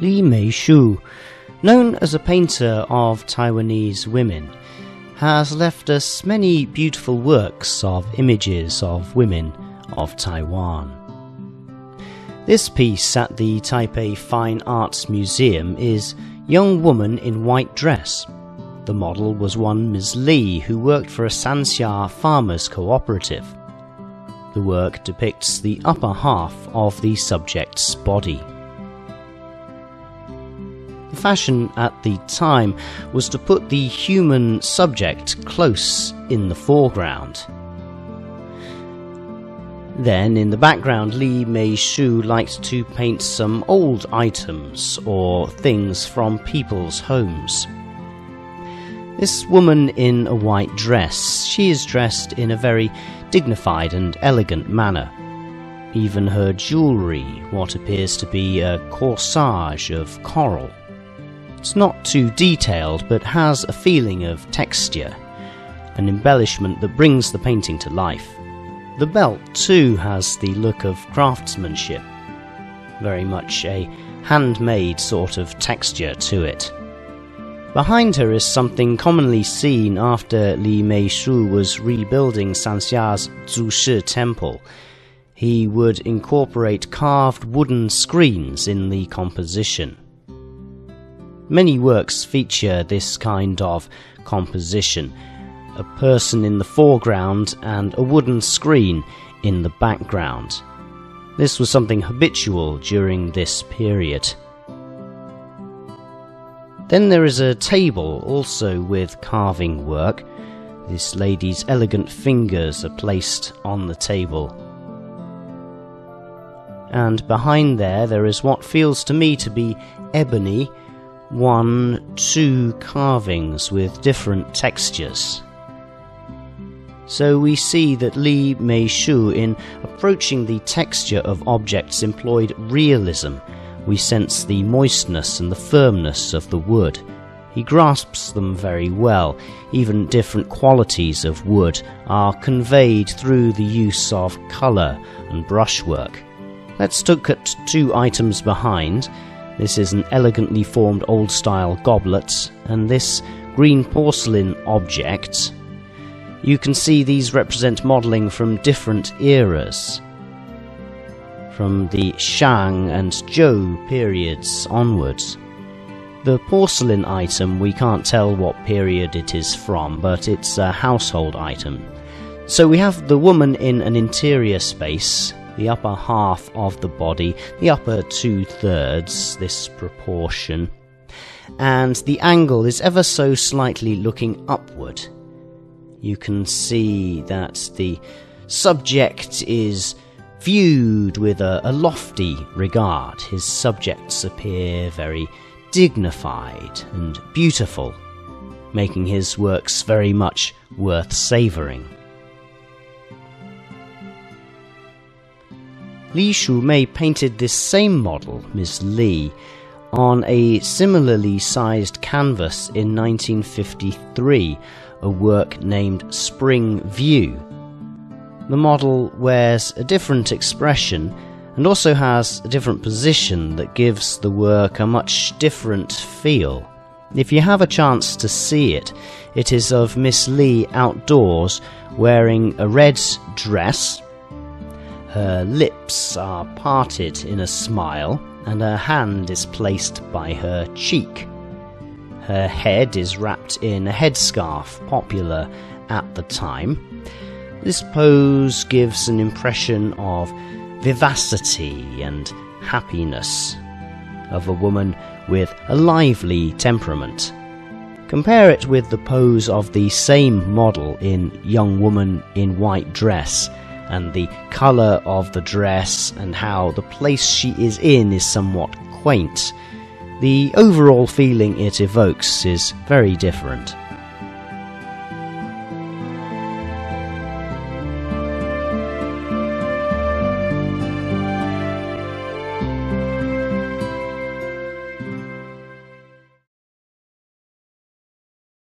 Li Meishu, known as a painter of Taiwanese women, has left us many beautiful works of images of women of Taiwan. This piece at the Taipei Fine Arts Museum is Young Woman in White Dress. The model was one Ms. Lee, who worked for a Sanxia farmers cooperative. The work depicts the upper half of the subject's body. Fashion at the time was to put the human subject close in the foreground. Then, in the background, Li Mei Shu liked to paint some old items or things from people's homes. This woman in a white dress, she is dressed in a very dignified and elegant manner. Even her jewellery, what appears to be a corsage of coral. It's not too detailed, but has a feeling of texture, an embellishment that brings the painting to life. The belt, too, has the look of craftsmanship, very much a handmade sort of texture to it. Behind her is something commonly seen after Li Meishu was rebuilding Sanxia's Zushi temple. He would incorporate carved wooden screens in the composition. Many works feature this kind of composition a person in the foreground and a wooden screen in the background. This was something habitual during this period. Then there is a table also with carving work. This lady's elegant fingers are placed on the table. And behind there, there is what feels to me to be ebony one, two carvings with different textures. So we see that Li Meishu, in approaching the texture of objects, employed realism. We sense the moistness and the firmness of the wood. He grasps them very well. Even different qualities of wood are conveyed through the use of colour and brushwork. Let's look at two items behind. This is an elegantly formed old style goblet, and this green porcelain object. You can see these represent modelling from different eras, from the Shang and Zhou periods onwards. The porcelain item, we can't tell what period it is from, but it's a household item. So we have the woman in an interior space, the upper half of the body, the upper two thirds, this proportion, and the angle is ever so slightly looking upward. You can see that the subject is viewed with a, a lofty regard. His subjects appear very dignified and beautiful, making his works very much worth savouring. Li Shumei painted this same model, Miss Li, on a similarly sized canvas in 1953, a work named Spring View. The model wears a different expression and also has a different position that gives the work a much different feel. If you have a chance to see it, it is of Miss Li outdoors wearing a red dress her lips are parted in a smile, and her hand is placed by her cheek. Her head is wrapped in a headscarf popular at the time. This pose gives an impression of vivacity and happiness, of a woman with a lively temperament. Compare it with the pose of the same model in Young Woman in White Dress and the colour of the dress and how the place she is in is somewhat quaint. The overall feeling it evokes is very different.